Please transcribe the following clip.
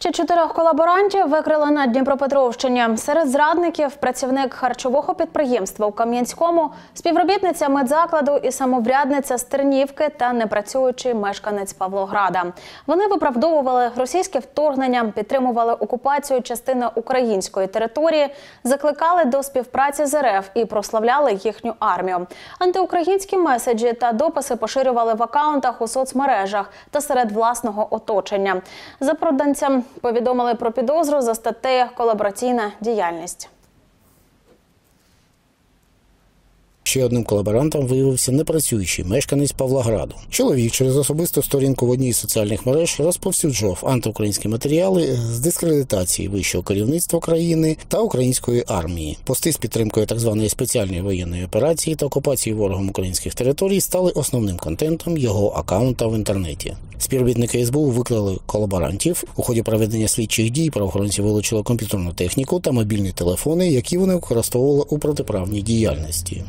Ще чотирьох колаборантів викрили на Дніпропетровщині. Серед зрадників працівник харчового підприємства у Кам'янському, співробітниця медзакладу і самоврядниця Стернівки та непрацюючий мешканець Павлограда. Вони виправдовували російське вторгнення, підтримували окупацію частини української території, закликали до співпраці з РФ і прославляли їхню армію. Антиукраїнські меседжі та дописи поширювали в акаунтах у соцмережах та серед власного оточення. Запроданцям повідомили про підозру за статтею колабораційна діяльність. Ще одним колаборантом виявився непрацюючий мешканець Павлограду. Чоловік через особисту сторінку в одній з соціальних мереж розповсюджував антиукраїнські матеріали з дискредитації вищого керівництва країни та української армії. Пости з підтримкою так званої спеціальної воєнної операції та окупації ворогом українських територій стали основним контентом його акаунта в інтернеті. Співробітники СБУ викрили колаборантів. У ході проведення слідчих дій правоохоронці вилучили комп'ютерну техніку та мобільні телефони, які вони використовували у протиправній діяльності.